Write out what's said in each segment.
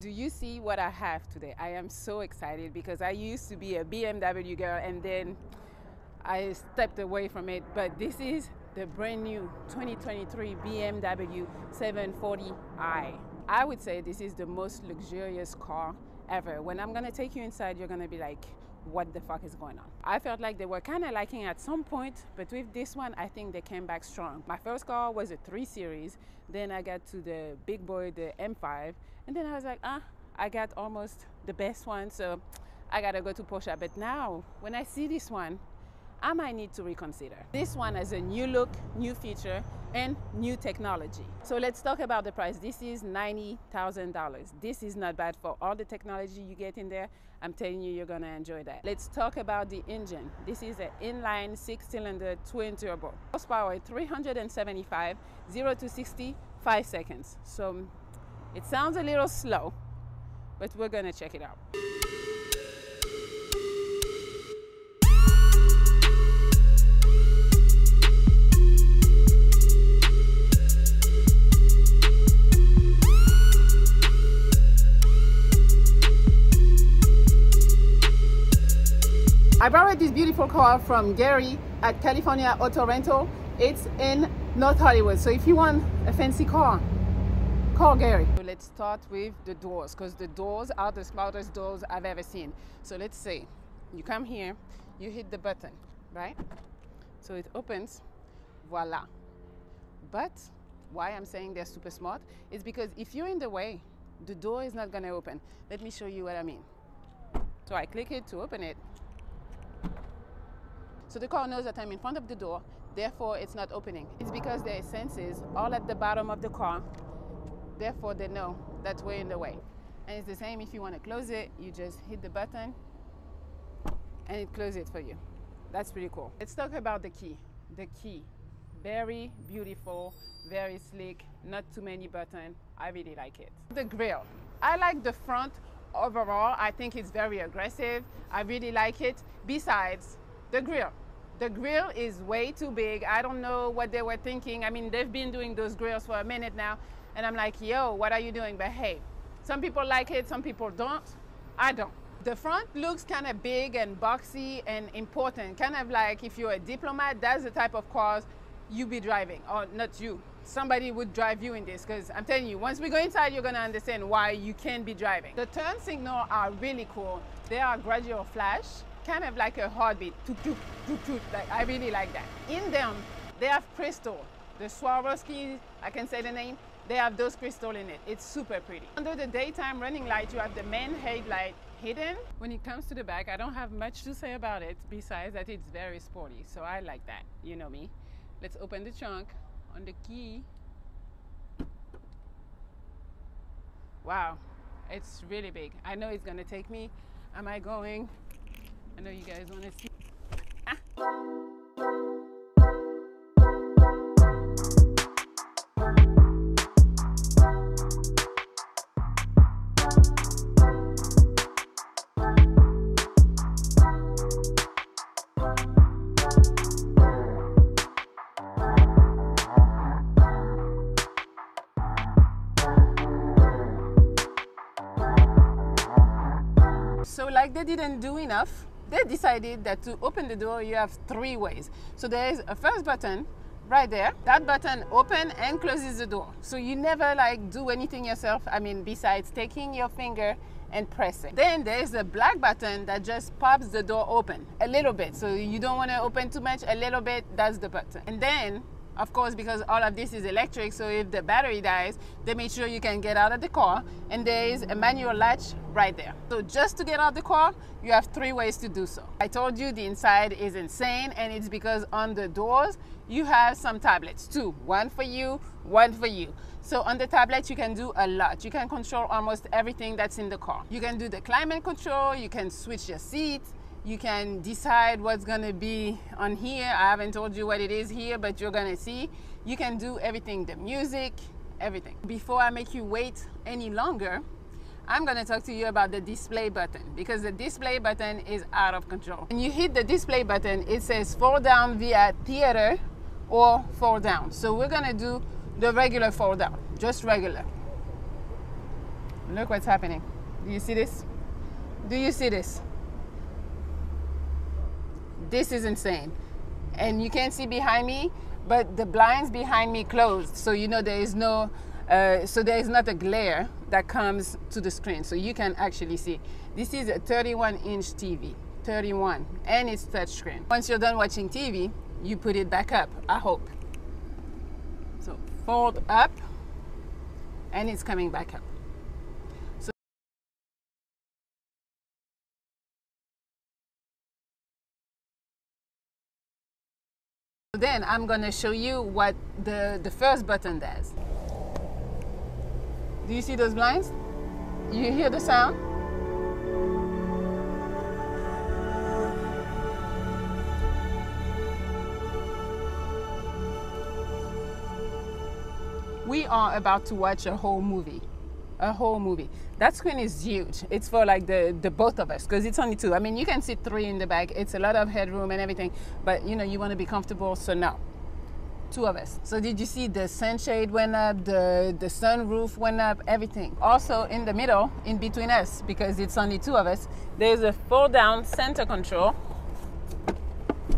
Do you see what I have today? I am so excited because I used to be a BMW girl and then I stepped away from it. But this is the brand new 2023 BMW 740i. I would say this is the most luxurious car ever. When I'm gonna take you inside, you're gonna be like, what the fuck is going on? I felt like they were kind of liking at some point, but with this one, I think they came back strong. My first car was a 3 Series, then I got to the big boy, the M5, and then I was like, ah, I got almost the best one, so I gotta go to Porsche. But now, when I see this one, I might need to reconsider. This one has a new look, new feature, and new technology. So let's talk about the price. This is $90,000. This is not bad for all the technology you get in there. I'm telling you, you're gonna enjoy that. Let's talk about the engine. This is an inline six-cylinder twin turbo. Horsepower 375, 0 to 60, 5 seconds. So it sounds a little slow, but we're gonna check it out. I borrowed this beautiful car from Gary at California Auto Rental. It's in North Hollywood. So if you want a fancy car, call Gary. Let's start with the doors because the doors are the smartest doors I've ever seen. So let's say you come here, you hit the button, right? So it opens, voila. But why I'm saying they're super smart is because if you're in the way, the door is not gonna open. Let me show you what I mean. So I click it to open it so the car knows that I'm in front of the door, therefore it's not opening. It's because there are sensors all at the bottom of the car, therefore they know that we're in the way. And it's the same if you want to close it, you just hit the button and it closes it for you. That's pretty cool. Let's talk about the key. The key, very beautiful, very sleek, not too many buttons. I really like it. The grill. I like the front overall. I think it's very aggressive. I really like it. Besides, the grill. The grill is way too big. I don't know what they were thinking. I mean, they've been doing those grills for a minute now, and I'm like, yo, what are you doing? But hey, some people like it, some people don't. I don't. The front looks kind of big and boxy and important. Kind of like if you're a diplomat, that's the type of cars you be driving, or not you. Somebody would drive you in this because I'm telling you, once we go inside, you're gonna understand why you can't be driving. The turn signal are really cool. They are gradual flash kind of like a heartbeat. Toot, toot, toot, toot. Like, I really like that. In them, they have crystal. The Swarovski, I can say the name, they have those crystal in it. It's super pretty. Under the daytime running light, you have the main headlight hidden. When it comes to the back, I don't have much to say about it besides that it's very sporty. So I like that. You know me. Let's open the trunk on the key. Wow, it's really big. I know it's gonna take me. Am I going I know you guys want to see. Like they didn't do enough, they decided that to open the door, you have three ways. So there is a first button right there. That button open and closes the door. So you never like do anything yourself. I mean, besides taking your finger and pressing. Then there's a black button that just pops the door open a little bit. So you don't want to open too much, a little bit, that's the button. And then of course, because all of this is electric, so if the battery dies, they make sure you can get out of the car. And there is a manual latch right there. So just to get out of the car, you have three ways to do so. I told you the inside is insane, and it's because on the doors, you have some tablets too. One for you, one for you. So on the tablet, you can do a lot. You can control almost everything that's in the car. You can do the climate control, you can switch your seats, you can decide what's gonna be on here. I haven't told you what it is here, but you're gonna see. You can do everything, the music, everything. Before I make you wait any longer, I'm gonna talk to you about the display button because the display button is out of control. When you hit the display button, it says fold down via theater or fold down. So we're gonna do the regular fold down, just regular. Look what's happening. Do you see this? Do you see this? This is insane. And you can't see behind me, but the blinds behind me closed. So you know there is no, uh, so there is not a glare that comes to the screen. So you can actually see. This is a 31 inch TV, 31, and it's touchscreen. Once you're done watching TV, you put it back up, I hope. So fold up, and it's coming back up. Then I'm going to show you what the, the first button does. Do you see those blinds? You hear the sound? We are about to watch a whole movie a whole movie. That screen is huge. It's for like the, the both of us because it's only two. I mean, you can sit three in the back. It's a lot of headroom and everything, but you know, you want to be comfortable. So now, two of us. So did you see the sunshade went up, the, the sunroof went up, everything. Also in the middle, in between us, because it's only two of us, there's a fold down center control.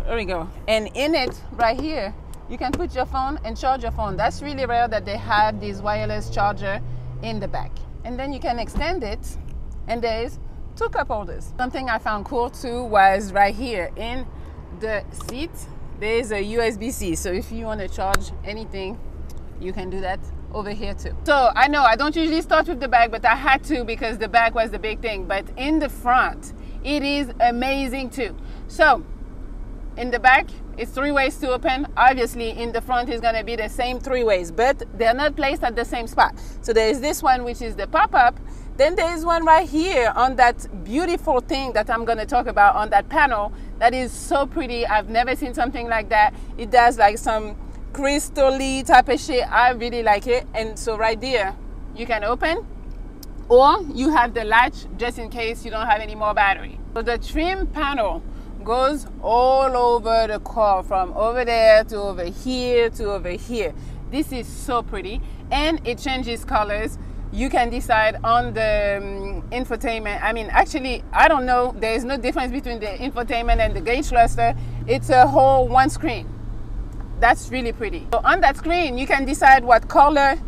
There we go. And in it, right here, you can put your phone and charge your phone. That's really rare that they have this wireless charger in the back. And then you can extend it and there's two cup holders. Something I found cool too was right here in the seat, there's a USB-C. So if you want to charge anything, you can do that over here too. So I know I don't usually start with the back, but I had to because the back was the big thing. But in the front, it is amazing too. So in the back, it's three ways to open. Obviously, in the front is going to be the same three ways, but they're not placed at the same spot. So there is this one, which is the pop-up. Then there is one right here on that beautiful thing that I'm going to talk about on that panel. That is so pretty. I've never seen something like that. It does like some crystal type of shit. I really like it. And so right there, you can open or you have the latch just in case you don't have any more battery. So the trim panel goes all over the car from over there to over here to over here. This is so pretty and it changes colors. You can decide on the um, infotainment. I mean actually i don't know. There is no difference between the infotainment and the gauge cluster it's a whole one screen. That's really pretty. So on that screen you can decide what color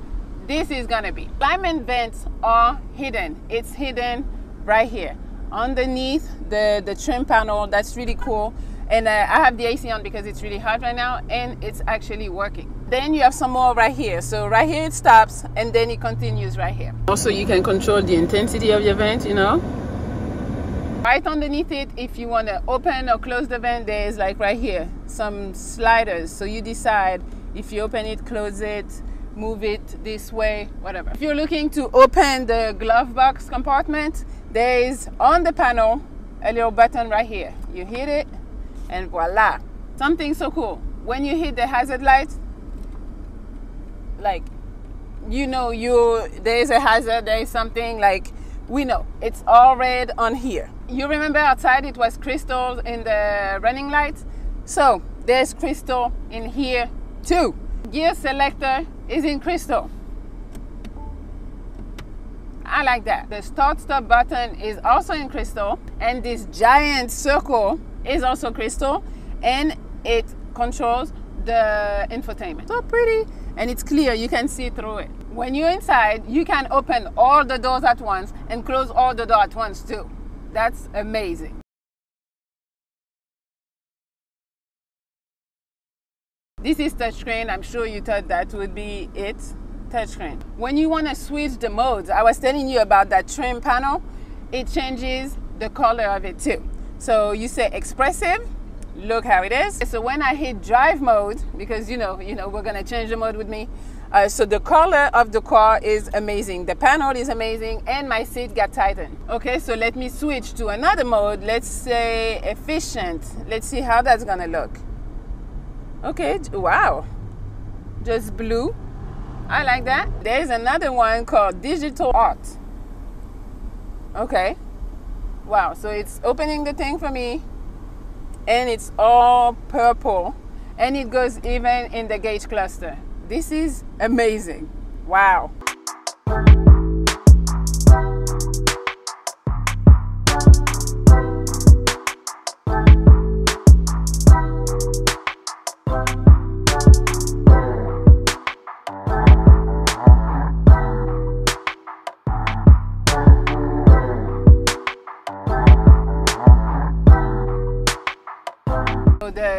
this is gonna be. Climate vents are hidden. It's hidden right here underneath the, the trim panel. That's really cool. And uh, I have the AC on because it's really hot right now and it's actually working. Then you have some more right here. So right here it stops and then it continues right here. Also you can control the intensity of your vent, you know. Right underneath it, if you want to open or close the vent, there is like right here, some sliders. So you decide if you open it, close it, move it this way, whatever. If you're looking to open the glove box compartment, there is on the panel a little button right here. You hit it and voila. Something so cool. When you hit the hazard light, like you know you there is a hazard, there is something like we know. It's all red on here. You remember outside it was crystals in the running lights? So there's crystal in here too. Gear selector is in crystal. I like that. The start stop button is also in crystal and this giant circle is also crystal and it controls the infotainment. So pretty and it's clear, you can see through it. When you're inside, you can open all the doors at once and close all the doors at once too. That's amazing. This is touchscreen. I'm sure you thought that would be it. Touchscreen. When you want to switch the modes, I was telling you about that trim panel. It changes the color of it too. So you say expressive, look how it is. So when I hit drive mode, because you know, you know, we're gonna change the mode with me. Uh, so the color of the car is amazing. The panel is amazing and my seat got tightened. Okay, so let me switch to another mode. Let's say efficient. Let's see how that's gonna look. Okay, wow. Just blue. I like that. There's another one called digital art. Okay. Wow, so it's opening the thing for me and it's all purple and it goes even in the gauge cluster. This is amazing. Wow.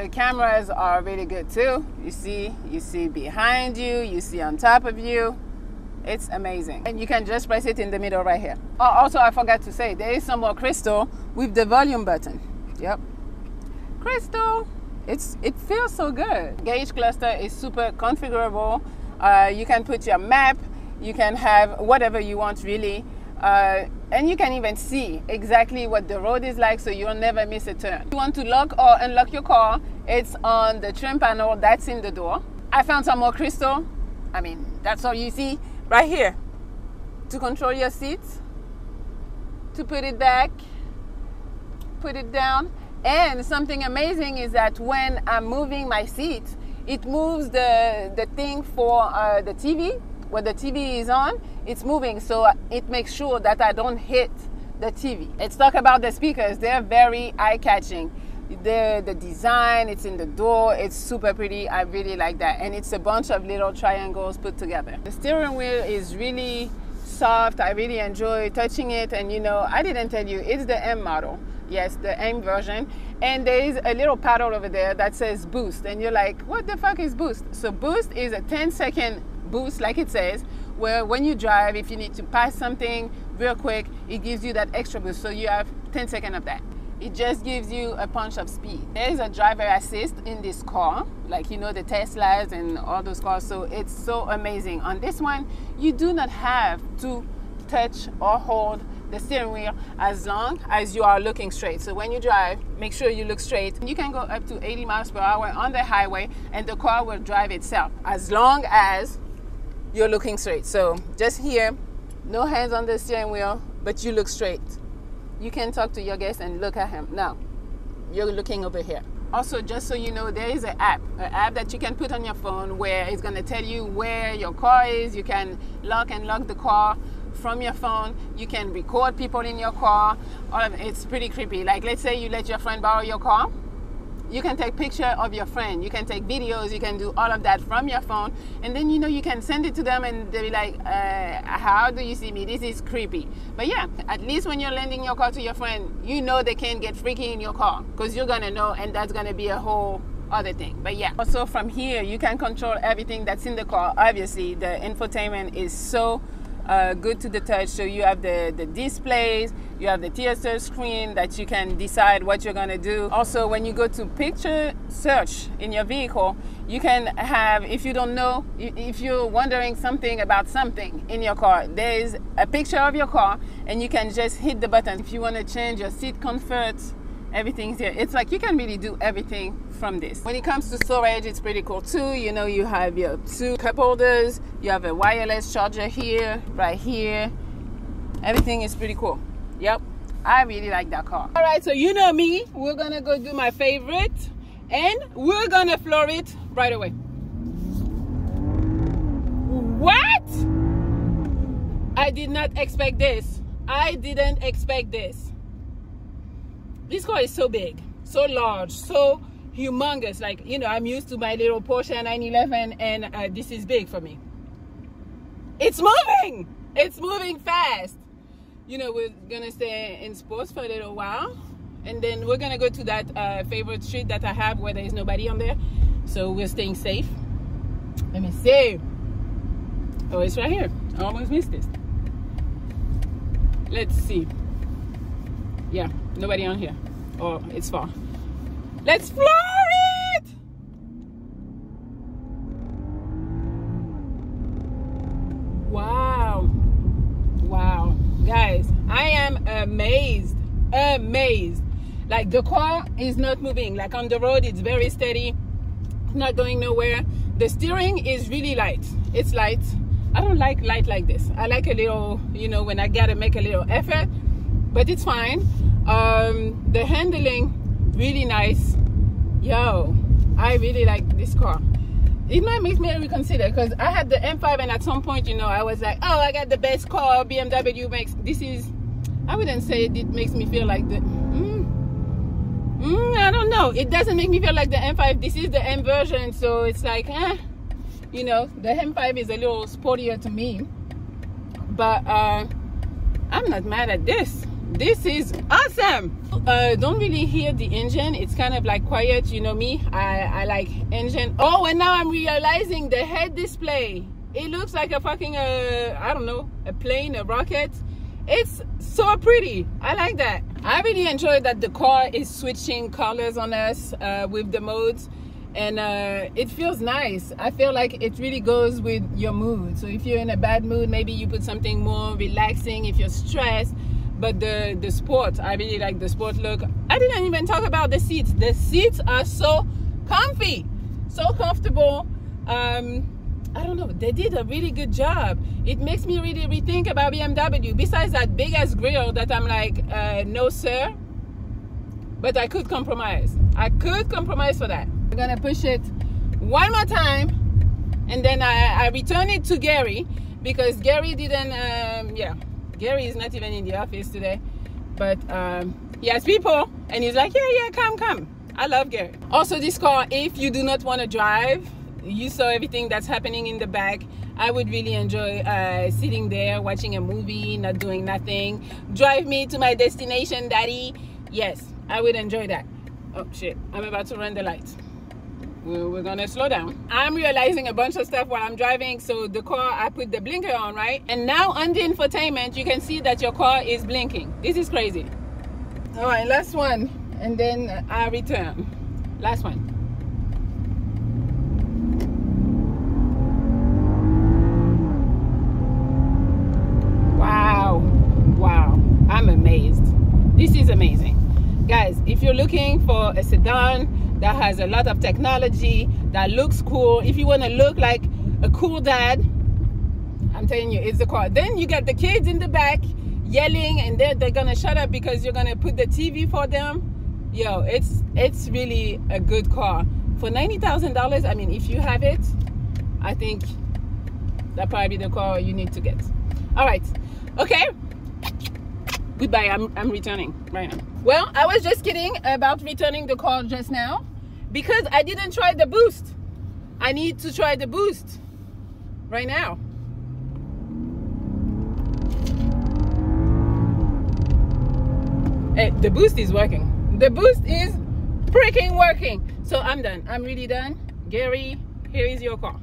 The cameras are really good too. You see, you see behind you, you see on top of you. It's amazing. And you can just press it in the middle right here. Oh, also, I forgot to say, there is some more crystal with the volume button. Yep. Crystal. It's It feels so good. Gauge cluster is super configurable. Uh, you can put your map. You can have whatever you want really. Uh, and you can even see exactly what the road is like so you'll never miss a turn. If you want to lock or unlock your car, it's on the trim panel that's in the door. I found some more crystal. I mean, that's all you see right here. To control your seat, to put it back, put it down. And something amazing is that when I'm moving my seat, it moves the, the thing for uh, the TV when the TV is on, it's moving, so it makes sure that I don't hit the TV. Let's talk about the speakers. They're very eye-catching. The, the design, it's in the door, it's super pretty. I really like that. And it's a bunch of little triangles put together. The steering wheel is really soft. I really enjoy touching it. And you know, I didn't tell you, it's the M model. Yes, the M version. And there is a little paddle over there that says boost. And you're like, what the fuck is boost? So boost is a 10 second boost like it says where when you drive if you need to pass something real quick it gives you that extra boost so you have 10 seconds of that it just gives you a punch of speed there is a driver assist in this car like you know the teslas and all those cars so it's so amazing on this one you do not have to touch or hold the steering wheel as long as you are looking straight. So when you drive, make sure you look straight. You can go up to 80 miles per hour on the highway and the car will drive itself as long as you're looking straight. So just here, no hands on the steering wheel, but you look straight. You can talk to your guest and look at him. Now, you're looking over here. Also, just so you know, there is an app, an app that you can put on your phone where it's going to tell you where your car is. You can lock and lock the car from your phone. You can record people in your car. All of it's pretty creepy. Like, let's say you let your friend borrow your car you can take picture of your friend. You can take videos. You can do all of that from your phone. And then you know you can send it to them and they'll be like uh, how do you see me? This is creepy. But yeah at least when you're lending your car to your friend you know they can't get freaky in your car because you're gonna know and that's gonna be a whole other thing. But yeah. Also from here you can control everything that's in the car. Obviously the infotainment is so uh, good to the touch. So you have the, the displays, you have the TSL screen that you can decide what you're gonna do. Also, when you go to picture search in your vehicle, you can have, if you don't know, if you're wondering something about something in your car, there is a picture of your car and you can just hit the button. If you wanna change your seat comfort, everything's here. It's like you can really do everything from this. When it comes to storage, it's pretty cool too. You know, you have your two cup holders, you have a wireless charger here, right here. Everything is pretty cool. Yep, I really like that car. All right, so you know me, we're gonna go do my favorite and we're gonna floor it right away. What? I did not expect this. I didn't expect this this car is so big so large so humongous. Like you know i'm used to my little porsche 911 and uh, this is big for me. It's moving! It's moving fast. You know we're gonna stay in sports for a little while and then we're gonna go to that uh, favorite street that i have where there's nobody on there. So we're staying safe. Let me see. Oh it's right here. I almost missed this let's see yeah nobody on here. Oh it's far. Let's floor it! Wow. Wow. Guys i am amazed. Amazed. Like the car is not moving. Like on the road it's very steady. Not going nowhere. The steering is really light. It's light. I don't like light like this. I like a little you know when i gotta make a little effort but it's fine. Um, the handling really nice. Yo i really like this car. It might make me reconsider because i had the m5 and at some point you know i was like oh i got the best car bmw makes this is i wouldn't say it makes me feel like the mm, mm, i don't know. It doesn't make me feel like the m5 this is the m version so it's like eh, you know the m5 is a little sportier to me. But uh i'm not mad at this this is awesome. Uh, don't really hear the engine. It's kind of like quiet you know me. I, I like engine. Oh and now I'm realizing the head display. It looks like a fucking uh, I don't know a plane a rocket. It's so pretty. I like that. I really enjoy that the car is switching colors on us uh, with the modes. And uh, it feels nice. I feel like it really goes with your mood. So if you're in a bad mood maybe you put something more relaxing. If you're stressed but the the sport i really like the sport. Look i didn't even talk about the seats. The seats are so comfy so comfortable. Um i don't know they did a really good job. It makes me really rethink about bmw besides that big ass grill that i'm like uh, no sir. But i could compromise. I could compromise for that. I'm gonna push it one more time and then i, I return it to gary because gary didn't um, yeah Gary is not even in the office today, but um, he has people and he's like, yeah, yeah, come, come. I love Gary. Also, this car, if you do not want to drive, you saw everything that's happening in the back. I would really enjoy uh, sitting there watching a movie, not doing nothing. Drive me to my destination, daddy. Yes, I would enjoy that. Oh shit, I'm about to run the lights we're, gonna slow down. I'm realizing a bunch of stuff while i'm driving so the car i put the blinker on right? And now on the infotainment you can see that your car is blinking. This is crazy. All right last one and then i return. Last one. Wow wow i'm amazed. This is amazing. Guys if you're looking for a sedan that has a lot of technology that looks cool. If you want to look like a cool dad i'm telling you it's the car then you got the kids in the back yelling and they're, they're gonna shut up because you're gonna put the tv for them. Yo it's it's really a good car for $90,000 I mean if you have it I think that probably the car you need to get. All right okay. Goodbye I'm, I'm returning right now. Well i was just kidding about returning the car just now because i didn't try the boost. I need to try the boost right now. Hey, the boost is working. The boost is freaking working. So i'm done. I'm really done. Gary here is your car